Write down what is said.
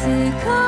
此刻